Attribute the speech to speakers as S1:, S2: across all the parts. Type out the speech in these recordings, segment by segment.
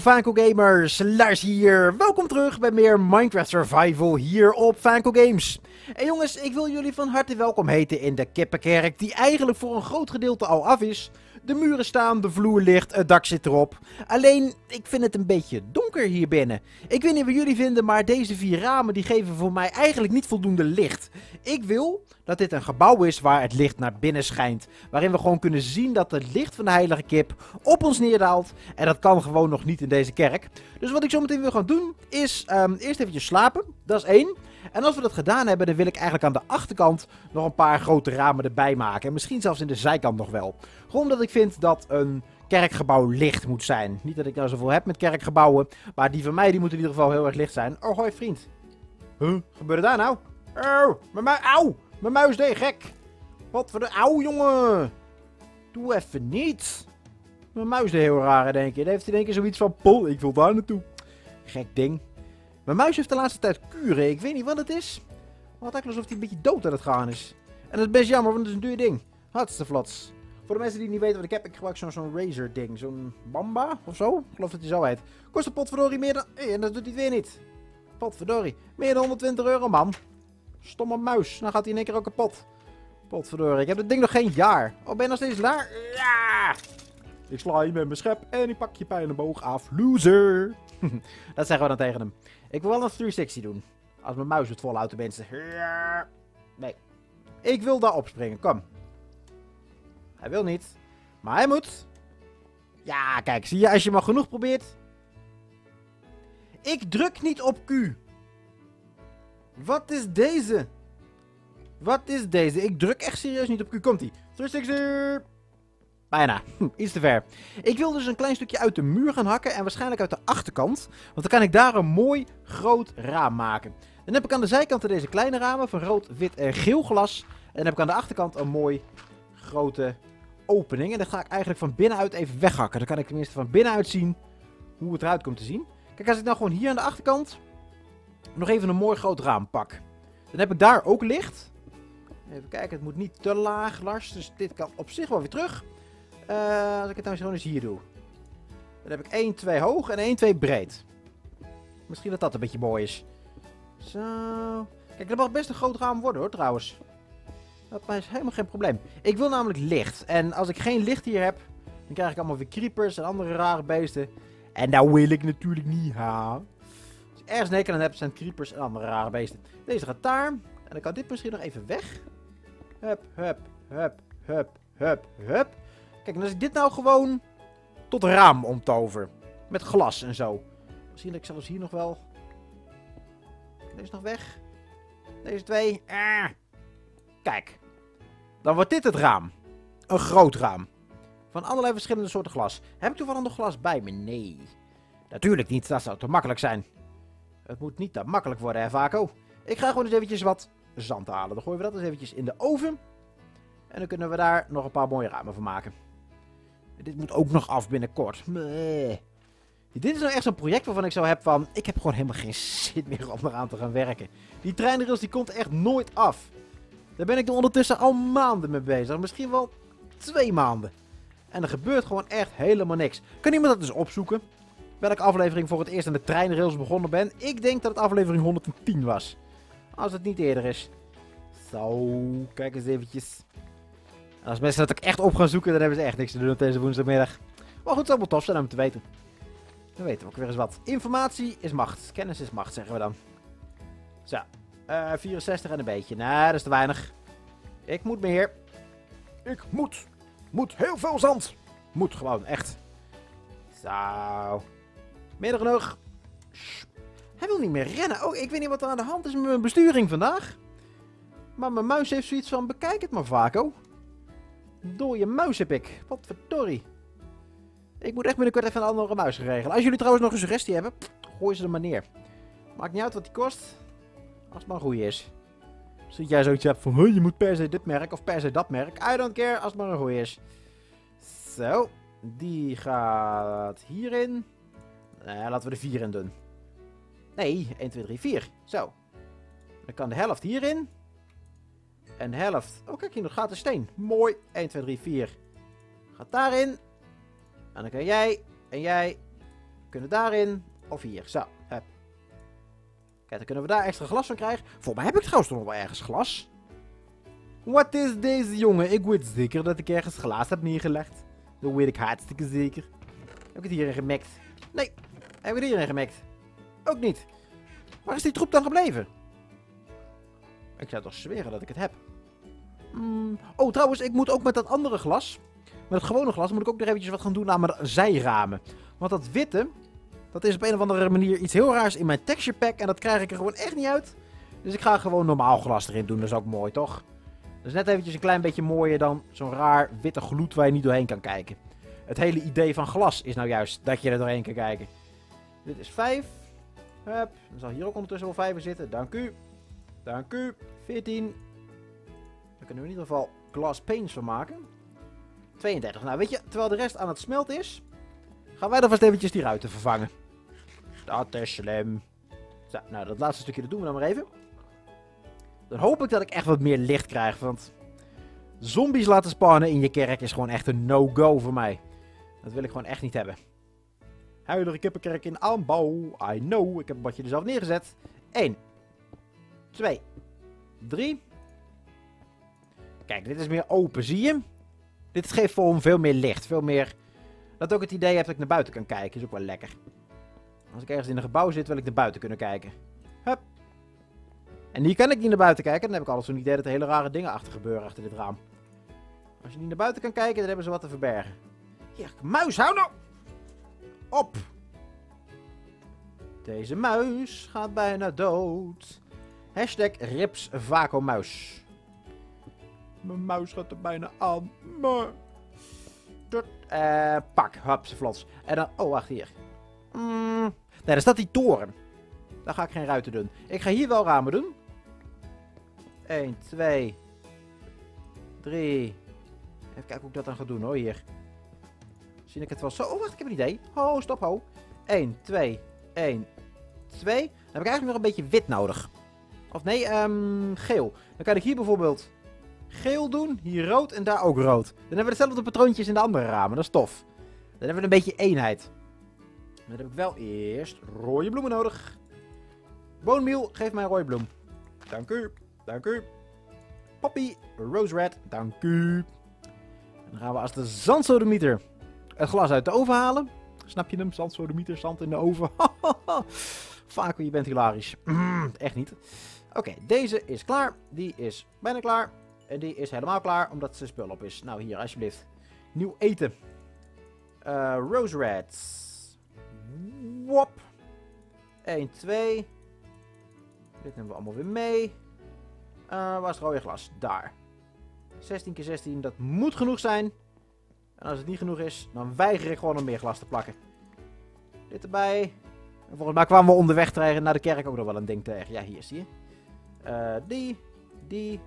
S1: Vanco Gamers, Lars hier. Welkom terug bij meer Minecraft Survival hier op Vanco Games. En jongens, ik wil jullie van harte welkom heten in de kippenkerk, die eigenlijk voor een groot gedeelte al af is. De muren staan, de vloer ligt, het dak zit erop. Alleen, ik vind het een beetje donker hier binnen. Ik weet niet wat jullie vinden, maar deze vier ramen die geven voor mij eigenlijk niet voldoende licht. Ik wil dat dit een gebouw is waar het licht naar binnen schijnt. Waarin we gewoon kunnen zien dat het licht van de heilige kip op ons neerdaalt. En dat kan gewoon nog niet in deze kerk. Dus wat ik zo meteen wil gaan doen, is um, eerst eventjes slapen. Dat is één. En als we dat gedaan hebben, dan wil ik eigenlijk aan de achterkant nog een paar grote ramen erbij maken. En misschien zelfs in de zijkant nog wel. Gewoon omdat ik vind dat een kerkgebouw licht moet zijn. Niet dat ik nou zoveel heb met kerkgebouwen, maar die van mij die moeten in ieder geval heel erg licht zijn. Oh, hoi vriend. Huh? Wat daar nou? Oh, mijn muis, auw, mijn muis deed gek. Wat voor de, auw jongen. Doe even niet. Mijn muis deed heel raar denk je. Dan heeft hij denk ik zoiets van, pol, ik wil daar naartoe. Gek ding. Mijn muis heeft de laatste tijd kuren. Ik weet niet wat het is. Maar het alsof hij een beetje dood aan het gaan is. En dat is best jammer, want het is een duur ding. Hartstikke vlots. Voor de mensen die niet weten wat ik heb, ik gebruik zo'n zo'n Razer ding. Zo'n Bamba of zo. Ik geloof dat hij zo heet. Kost een potverdorie meer dan... En dat doet hij weer niet. Potverdorie. Meer dan 120 euro, man. Stomme muis. Dan gaat hij in één keer ook kapot. Potverdorie. Ik heb het ding nog geen jaar. Oh, ben je nog steeds laar? Ja! Ik sla je met mijn schep en ik pak je pijlenboog af. Loser! dat zeggen we dan tegen hem. Ik wil wel een 360 doen. Als mijn muis het volhoudt, mensen. Nee. Ik wil daar opspringen. Kom. Hij wil niet. Maar hij moet. Ja, kijk. Zie je, als je maar genoeg probeert. Ik druk niet op Q. Wat is deze? Wat is deze? Ik druk echt serieus niet op Q. Komt-ie. 360. Bijna. Hm, iets te ver. Ik wil dus een klein stukje uit de muur gaan hakken. En waarschijnlijk uit de achterkant. Want dan kan ik daar een mooi groot raam maken. Dan heb ik aan de zijkanten deze kleine ramen van rood, wit en geel glas. En dan heb ik aan de achterkant een mooi grote opening. En dat ga ik eigenlijk van binnenuit even weghakken. Dan kan ik tenminste van binnenuit zien hoe het eruit komt te zien. Kijk, als ik nou gewoon hier aan de achterkant nog even een mooi groot raam pak. Dan heb ik daar ook licht. Even kijken, het moet niet te laag, Lars. Dus dit kan op zich wel weer terug. Uh, als ik het nou gewoon eens hier doe. Dan heb ik 1, 2 hoog en 1, 2 breed. Misschien dat dat een beetje mooi is. Zo. Kijk, dat mag best een groot raam worden hoor, trouwens. Dat is helemaal geen probleem. Ik wil namelijk licht. En als ik geen licht hier heb, dan krijg ik allemaal weer creepers en andere rare beesten. En dat wil ik natuurlijk niet ha. Ergens een aan heb, zijn creepers en andere rare beesten. Deze gaat daar. En dan kan dit misschien nog even weg. Hup, hup, hup, hup, hup, hup. Kijk, en als ik dit nou gewoon tot raam omtover. Met glas en zo. Misschien dat ik zelfs hier nog wel... Deze nog weg. Deze twee. Ah. Kijk. Dan wordt dit het raam. Een groot raam. Van allerlei verschillende soorten glas. Heb ik toevallig nog glas bij me? Nee. Natuurlijk niet. Dat zou te makkelijk zijn. Het moet niet te makkelijk worden, hè, Vaco? Ik ga gewoon eens eventjes wat zand halen. Dan gooien we dat eens eventjes in de oven. En dan kunnen we daar nog een paar mooie ramen van maken. Dit moet ook nog af binnenkort. Dit is nou echt zo'n project waarvan ik zo heb van... Ik heb gewoon helemaal geen zin meer om eraan te gaan werken. Die treinrails die komt echt nooit af. Daar ben ik er ondertussen al maanden mee bezig. Misschien wel twee maanden. En er gebeurt gewoon echt helemaal niks. Kan iemand dat eens opzoeken? Welke aflevering voor het eerst aan de treinrails begonnen ben? Ik denk dat het aflevering 110 was. Als het niet eerder is. Zo, kijk eens eventjes. als mensen dat ook echt op gaan zoeken, dan hebben ze echt niks te doen op deze woensdagmiddag. Maar goed, het zou wel tof zijn om te weten. Dan weten we ook weer eens wat. Informatie is macht. Kennis is macht, zeggen we dan. Zo. Uh, 64 en een beetje. Nee, dat is te weinig. Ik moet meer. Ik moet. Moet heel veel zand. Moet gewoon, echt. Zo. Meer genoeg. Hij wil niet meer rennen. Oh, ik weet niet wat er aan de hand is met mijn besturing vandaag. Maar mijn muis heeft zoiets van, bekijk het maar, Vaco. Je muis heb ik. Wat verdorie. Ik moet echt binnenkort even een andere muis regelen. Als jullie trouwens nog een suggestie hebben, gooi ze er maar neer. Maakt niet uit wat die kost. Als het maar een goede is. Zit jij zoiets hebt van, je moet per se dit merk of per se dat merk. I don't care, als het maar een goede is. Zo. Die gaat hierin. Nou, laten we er 4 in doen. Nee, 1, 2, 3, 4. Zo. Dan kan de helft hierin. En de helft... Oh, kijk, hier nog gaat de steen. Mooi. 1, 2, 3, 4. Gaat daarin. En dan kan jij, en jij, kunnen daarin. Of hier. Zo. Kijk, dan kunnen we daar extra glas van krijgen. Volgens mij heb ik trouwens nog wel ergens glas. Wat is deze jongen? Ik weet zeker dat ik ergens glas heb neergelegd. Dat weet ik hartstikke zeker. Heb ik het hierin gemekt? Nee. Heb ik het hierin gemekt? Ook niet. Waar is die troep dan gebleven? Ik zou toch zweren dat ik het heb. Hmm. Oh, trouwens, ik moet ook met dat andere glas, met het gewone glas, moet ik ook nog eventjes wat gaan doen aan mijn zijramen. Want dat witte, dat is op een of andere manier iets heel raars in mijn texture pack en dat krijg ik er gewoon echt niet uit. Dus ik ga gewoon normaal glas erin doen, dat is ook mooi, toch? Dat is net eventjes een klein beetje mooier dan zo'n raar witte gloed waar je niet doorheen kan kijken. Het hele idee van glas is nou juist dat je er doorheen kan kijken. Dit is 5. Hup. Dan zal hier ook ondertussen wel 5 zitten. Dank u. Dank u. 14. Daar kunnen we in ieder geval glass panes van maken. 32. Nou, weet je, terwijl de rest aan het smelt is, gaan wij er vast eventjes die ruiten vervangen. Dat is slim. Zo, nou, dat laatste stukje dat doen we dan maar even. Dan hoop ik dat ik echt wat meer licht krijg, want zombies laten spannen in je kerk is gewoon echt een no-go voor mij. Dat wil ik gewoon echt niet hebben. Huidige kippenkerk in aanbouw. I know. Ik heb een badje er zelf neergezet. 1. 2. 3. Kijk, dit is meer open, zie je? Dit geeft voor veel meer licht. Veel meer... Dat ook het idee heb dat ik naar buiten kan kijken. Is ook wel lekker. Als ik ergens in een gebouw zit, wil ik naar buiten kunnen kijken. Hup. En hier kan ik niet naar buiten kijken. Dan heb ik alles zo'n idee dat er hele rare dingen achter gebeuren achter dit raam. Als je niet naar buiten kan kijken, dan hebben ze wat te verbergen. Hier, muis, hou nou! Op! Deze muis gaat bijna dood. Hashtag rips muis. Mijn muis gaat er bijna aan. Maar... Uh, pak, vlots. En dan... Oh, wacht, hier. Mm, nee, daar staat die toren. Daar ga ik geen ruiten doen. Ik ga hier wel ramen doen. 1, 2, 3. Even kijken hoe ik dat dan ga doen hoor, hier. Zie ik het wel zo? Oh, wacht, ik heb een idee. Ho, stop, ho. 1, 2, 1, 2. Dan heb ik eigenlijk nog een beetje wit nodig. Of nee, um, geel. Dan kan ik hier bijvoorbeeld geel doen, hier rood en daar ook rood. Dan hebben we dezelfde patroontjes in de andere ramen, dat is tof. Dan hebben we een beetje eenheid. Dan heb ik wel eerst rode bloemen nodig. Boonmiel, geef mij een rode bloem. Dank u, dank u. Poppy, rose red, dank u. Dan gaan we als de zandsodemieter het glas uit de oven halen. Snap je hem? Zandsodemieter, zand in de oven. Vaak, je bent hilarisch. echt niet. Oké, deze is klaar. Die is bijna klaar. En die is helemaal klaar, omdat ze spul op is. Nou, hier, alsjeblieft. Nieuw eten. Uh, rose Reds. Wop. 1, 2. Dit nemen we allemaal weer mee. Uh, waar is het rode glas? Daar. 16 keer 16, dat moet genoeg zijn. En als het niet genoeg is, dan weiger ik gewoon om meer glas te plakken. Dit erbij. En volgens mij kwamen we onderweg naar de kerk ook nog wel een ding tegen. Ja, hier zie je. Uh, die, die,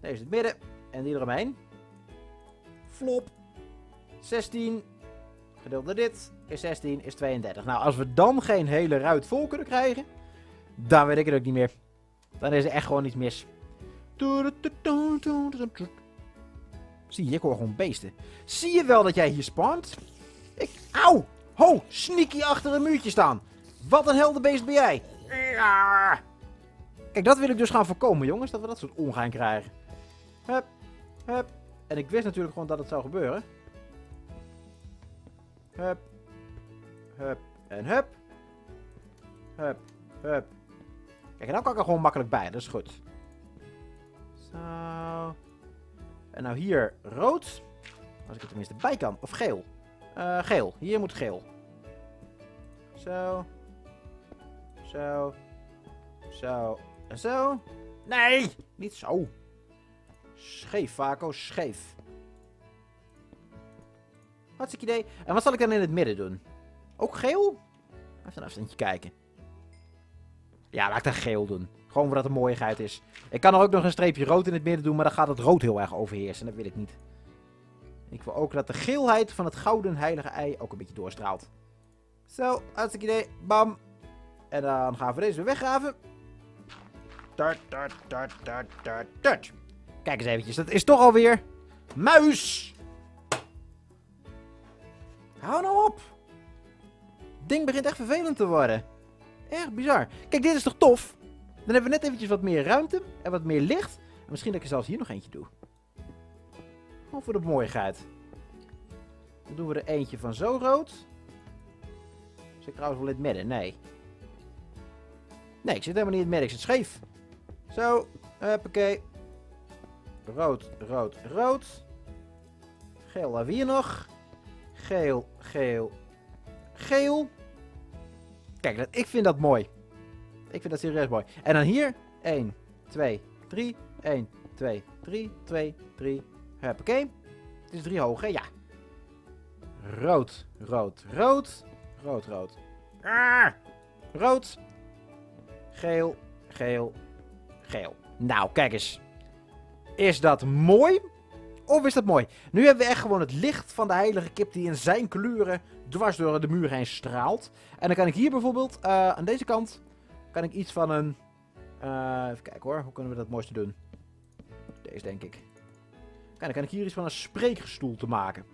S1: deze het midden. En die eromheen. Flop. 16. Gedeeld door dit is 16, is 32. Nou, als we dan geen hele ruit vol kunnen krijgen, dan weet ik het ook niet meer. Dan is er echt gewoon iets mis. Zie je, ik hoor gewoon beesten. Zie je wel dat jij hier spawnt? Ik... Auw! Ho! Sneaky achter een muurtje staan. Wat een heldenbeest ben jij. Ja. Kijk, dat wil ik dus gaan voorkomen, jongens. Dat we dat soort ongein krijgen. Hup, hup. En ik wist natuurlijk gewoon dat het zou gebeuren. Hup. Hup. En hup. Hup. Hup. Kijk, en dan kan ik er gewoon makkelijk bij. Dat is goed. Zo. En nou hier rood. Als ik er tenminste bij kan. Of geel. Uh, geel. Hier moet geel. Zo. Zo. Zo. En zo. Nee! Niet zo. Scheef, Vaco, scheef. Hartstikke idee. En wat zal ik dan in het midden doen? Ook geel? Even een afstandje kijken. Ja, laat ik dan geel doen. Gewoon omdat het een mooiigheid is. Ik kan er ook nog een streepje rood in het midden doen, maar dan gaat het rood heel erg overheersen. Dat wil ik niet. Ik wil ook dat de geelheid van het gouden heilige ei ook een beetje doorstraalt. Zo, hartstikke idee. Bam. En dan gaan we deze weer weggraven. Tart, tart, tart, tart, tart. Kijk eens eventjes, dat is toch alweer... Muis! Hou nou op! Ding begint echt vervelend te worden. Erg bizar. Kijk, dit is toch tof? Dan hebben we net eventjes wat meer ruimte en wat meer licht. En misschien dat ik er zelfs hier nog eentje doe. Gewoon voor de mooiheid. Dan doen we er eentje van zo rood. Zit ik trouwens wel in het midden? Nee. Nee, ik zit helemaal niet in het midden. Ik zit scheef. Zo. Huppakee. Rood, rood, rood. Geel hebben we hier nog. Geel, geel, geel. Kijk, ik vind dat mooi. Ik vind dat serieus mooi. En dan hier. 1, 2, 3. 1, 2, 3. 2, 3. Huppakee. Het is drie hoog, hè? Ja. Rood, rood, rood. Rood, rood. Ah! Rood. Geel, geel, geel. Nou, kijk eens. Is dat mooi? Of is dat mooi? Nu hebben we echt gewoon het licht van de heilige kip die in zijn kleuren dwars door de muur heen straalt. En dan kan ik hier bijvoorbeeld, uh, aan deze kant, kan ik iets van een... Uh, even kijken hoor, hoe kunnen we dat mooiste doen? Deze denk ik. Dan kan ik hier iets van een spreekgestoel te maken.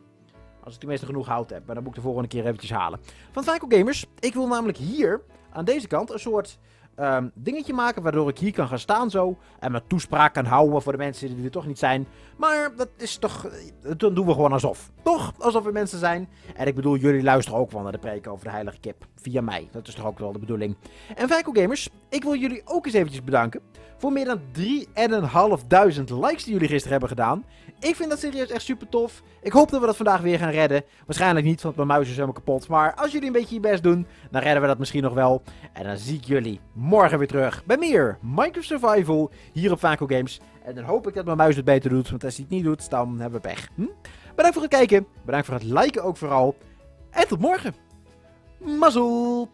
S1: Als ik tenminste genoeg hout heb. Maar dan moet ik de volgende keer eventjes halen. Van Fyco Gamers. Ik wil namelijk hier, aan deze kant, een soort um, dingetje maken waardoor ik hier kan gaan staan zo. En mijn toespraak kan houden voor de mensen die er toch niet zijn. Maar dat is toch, eh, dan doen we gewoon alsof. Toch? Alsof we mensen zijn. En ik bedoel, jullie luisteren ook wel naar de preken over de heilige kip. Via mij. Dat is toch ook wel de bedoeling. En Fyco Gamers, ik wil jullie ook eens eventjes bedanken. Voor meer dan 3.500 likes die jullie gisteren hebben gedaan. Ik vind dat serieus echt super tof. Ik hoop dat we dat vandaag weer gaan redden. Waarschijnlijk niet, want mijn muis is helemaal kapot. Maar als jullie een beetje je best doen, dan redden we dat misschien nog wel. En dan zie ik jullie morgen weer terug bij meer Minecraft Survival hier op Vaco Games. En dan hoop ik dat mijn muis het beter doet, want als hij het niet doet, dan hebben we pech. Hm? Bedankt voor het kijken, bedankt voor het liken ook vooral. En tot morgen. Mazzel!